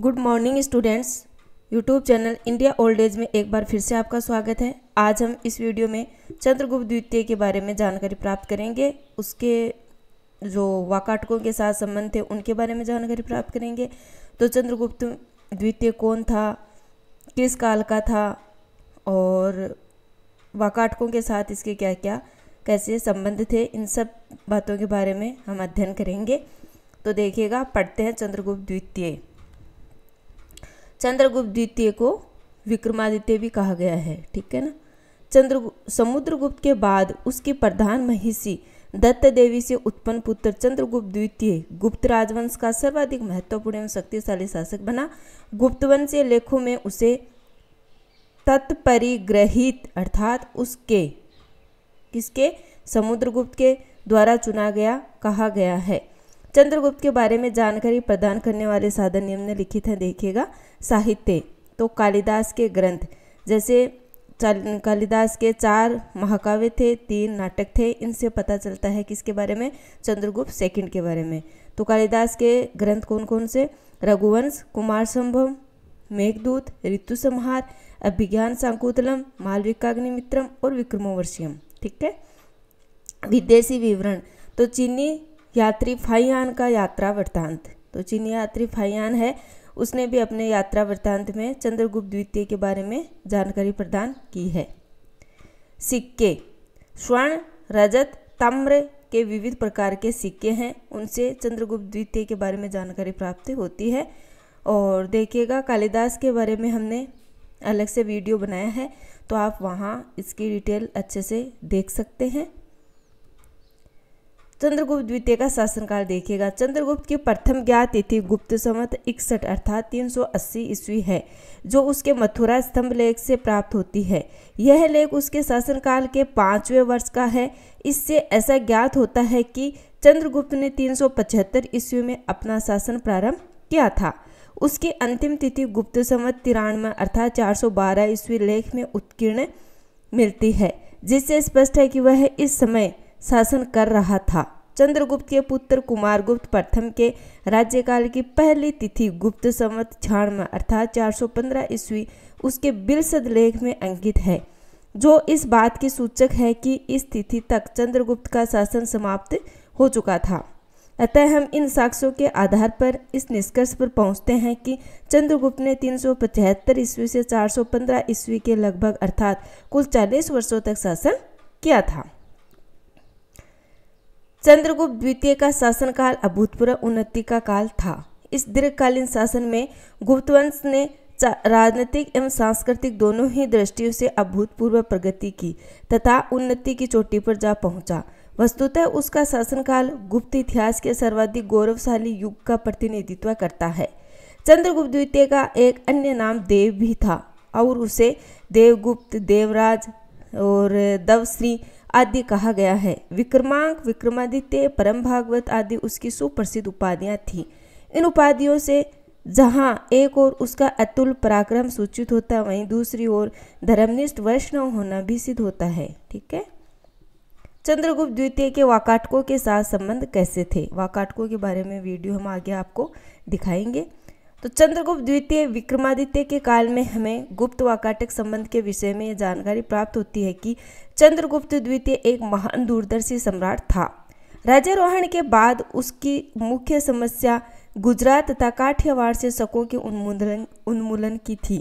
Good morning students. YouTube channel India old age में एक बार फिर से आपका स्वागत है। आज हम इस वीडियो में चंद्रगुप्त द्वितीय के बारे में जानकारी प्राप्त करेंगे। उसके जो वाकाटकों के साथ संबंध थे, उनके बारे में जानकारी प्राप्त करेंगे। तो चंद्रगुप्त द्वितीय कौन था? किस काल का था? और वाकाटकों के साथ इसके क्या क्या कैसे संबंध थे? इन सब बातों के बारे में हम अध्ययन करेंगे। तो देखिएगा, पढ़ते हैं चंद्रगुप्त द्वितीय। चंद्रगुप्त द्वितीय को विक्रमादित्य भी कहा गया है, ठीक है ना? चंद्र समुद्रगुप्त के बाद उसकी प्रधान महिषी दत्त देवी से उत्पन्न पुत्र चंद्रगुप्त द्वितीय गुप्त राजवंश का सर्वाधिक महत्वपूर्ण एवं शक्तिशाली शासक बना। गुप्तवंशीय लेखों में उसे तत्परिग्रहित अर्थात उसके, किसके? समुद्रगुप्त के द्वारा चुना गया, कहा गया है। चंद्रगुप्त के बारे में जानकारी प्रदान करने वाले साधन निम्नलिखित हैं, देखिएगा। साहित्य तो कालिदास के ग्रंथ, जैसे कालिदास के चार महाकाव्य थे, तीन नाटक थे, इनसे पता चलता है किसके बारे में? चंद्रगुप्त सेकंड के बारे में। तो कालिदास के ग्रंथ कौन कौन से? रघुवंश, कुमार संभव मेघदूत, ऋतु संहार, अभिज्ञान सांकुतलम मालविकाग्निमित्रम और विक्रमोवर्षियम। ठीक है? विदेशी विवरण तो चीनी यात्री फाइयान का यात्रा वृत्तांत तो चीनी यात्री फाइयान है, उसने भी अपने यात्रा वृत्तांत में चंद्रगुप्त द्वितीय के बारे में जानकारी प्रदान की है। सिक्के। स्वर्ण रजत, ताम्र के विविध प्रकार के सिक्के हैं, उनसे चंद्रगुप्त द्वितीय के बारे में जानकारी प्राप्त होती है। और देखिएगा, कालिदास के बारे में हमने अलग से वीडियो बनाया है तो आप वहाँ इसकी डिटेल अच्छे से देख सकते हैं। चंद्रगुप्त द्वितीय का शासनकाल देखिएगा। चंद्रगुप्त की प्रथम ज्ञात तिथि गुप्त संवत इकसठ अर्थात 380 ईस्वी है, जो उसके मथुरा स्तंभ लेख से प्राप्त होती है। यह लेख उसके शासनकाल के पाँचवें वर्ष का है। इससे ऐसा ज्ञात होता है कि चंद्रगुप्त ने 375 ईस्वी में अपना शासन प्रारंभ किया था। उसकी अंतिम तिथि गुप्त संवत तिरानवे अर्थात 412 ईस्वी लेख में उत्कीर्ण मिलती है, जिससे स्पष्ट है कि वह इस समय शासन कर रहा था। चंद्रगुप्त के पुत्र कुमारगुप्त प्रथम के राज्यकाल की पहली तिथि गुप्त संवत छाण अर्थात 415 ईस्वी, उसके बिलसद लेख में अंकित है, जो इस बात की सूचक है कि इस तिथि तक चंद्रगुप्त का शासन समाप्त हो चुका था। अतः हम इन साक्ष्यों के आधार पर इस निष्कर्ष पर पहुँचते हैं कि चंद्रगुप्त ने तीन सौ पचहत्तर ईस्वी से 415 ईस्वी के लगभग, अर्थात कुल 40 वर्षों तक शासन किया था। चंद्रगुप्त द्वितीय का शासनकाल अभूतपूर्व उन्नति का काल था। इस दीर्घकालीन शासन में गुप्तवंश ने राजनीतिक एवं सांस्कृतिक दोनों ही दृष्टियों से अभूतपूर्व प्रगति की तथा उन्नति की चोटी पर जा पहुँचा। वस्तुतः उसका शासनकाल गुप्त इतिहास के सर्वाधिक गौरवशाली युग का प्रतिनिधित्व करता है। चंद्रगुप्त द्वितीय का एक अन्य नाम देव भी था और उसे देवगुप्त, देवराज और दवश्री आदि कहा गया है। विक्रमांक, विक्रमादित्य, परम भागवत आदि उसकी सुप्रसिद्ध उपाधियाँ थी। इन उपाधियों से जहाँ एक और उसका अतुल पराक्रम सूचित होता है वहीं दूसरी ओर धर्मनिष्ठ वैष्णव होना भी सिद्ध होता है। ठीक है? चंद्रगुप्त द्वितीय के वाकाटकों के साथ संबंध कैसे थे? वाकाटकों के बारे में वीडियो हम आगे आपको दिखाएँगे। तो चंद्रगुप्त द्वितीय विक्रमादित्य के काल में हमें गुप्त वाकाटक संबंध के विषय में यह जानकारी प्राप्त होती है कि चंद्रगुप्त द्वितीय एक महान दूरदर्शी सम्राट था। राज्यरोहण के बाद उसकी मुख्य समस्या गुजरात तथा काठियावाड़ से शकों के उन्मूलन उन्मूलन की थी।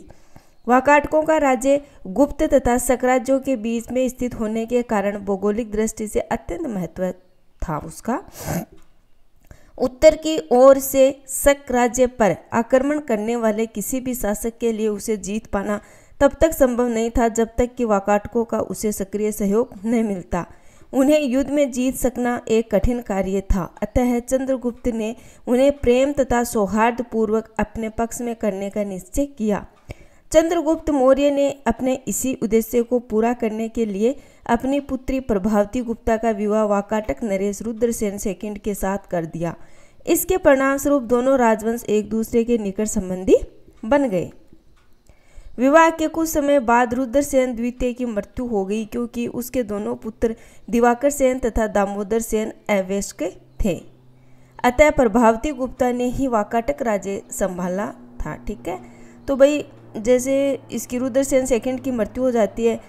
वाकाटकों का राज्य गुप्त तथा सक्राज्यों के बीच में स्थित होने के कारण भौगोलिक दृष्टि से अत्यंत महत्व था उसका। उत्तर की ओर से शक राज्य पर आक्रमण करने वाले किसी भी शासक के लिए उसे जीत पाना तब तक संभव नहीं था जब तक कि वाकाटकों का उसे सक्रिय सहयोग नहीं मिलता। उन्हें युद्ध में जीत सकना एक कठिन कार्य था। अतः चंद्रगुप्त ने उन्हें प्रेम तथा सौहार्द पूर्वक अपने पक्ष में करने का निश्चय किया। चंद्रगुप्त मौर्य ने अपने इसी उद्देश्य को पूरा करने के लिए अपनी पुत्री प्रभावती गुप्ता का विवाह वाकाटक नरेश रुद्रसेन सेकंड के साथ कर दिया। इसके परिणाम स्वरूप दोनों राजवंश एक दूसरे के निकट संबंधी बन गए। विवाह के कुछ समय बाद रुद्रसेन द्वितीय की मृत्यु हो गई क्योंकि उसके दोनों पुत्र दिवाकर सेन तथा दामोदर सेन अवैश्क थे। अतः प्रभावती गुप्ता ने ही वाकाटक राज्य संभाला था, ठीक है? तो भाई जैसे इसकी रुद्र सेन सेकंड की मृत्यु हो जाती है,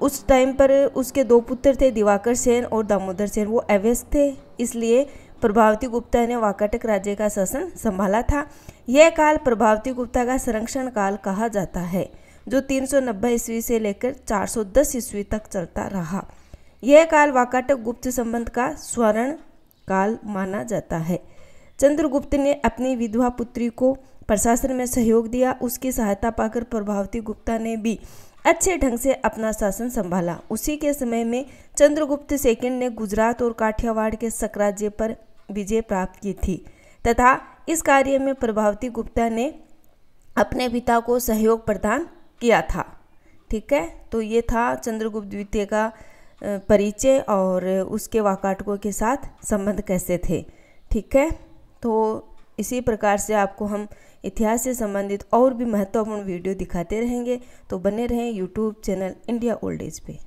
उस टाइम पर उसके दो पुत्र थे, दिवाकर सेन और दामोदर सेन। वो अवैध थे, इसलिए प्रभावती गुप्ता ने वाकाटक राज्य का शासन संभाला था। यह काल प्रभावती गुप्ता का संरक्षण काल कहा जाता है, जो 390 ईस्वी से लेकर 410 ईस्वी तक चलता रहा। यह काल वाकाटक गुप्त संबंध का स्वर्ण काल माना जाता है। चंद्रगुप्त ने अपनी विधवा पुत्री को प्रशासन में सहयोग दिया, उसकी सहायता पाकर प्रभावती गुप्ता ने भी अच्छे ढंग से अपना शासन संभाला। उसी के समय में चंद्रगुप्त सेकंड ने गुजरात और काठियावाड़ के सक्राज्य पर विजय प्राप्त की थी तथा इस कार्य में प्रभावती गुप्ता ने अपने पिता को सहयोग प्रदान किया था। ठीक है? तो ये था चंद्रगुप्त द्वितीय का परिचय और उसके वाकाटकों के साथ संबंध कैसे थे? ठीक है? तो इसी प्रकार से आपको हम इतिहास से संबंधित और भी महत्वपूर्ण वीडियो दिखाते रहेंगे। तो बने रहें YouTube channel India old age पे।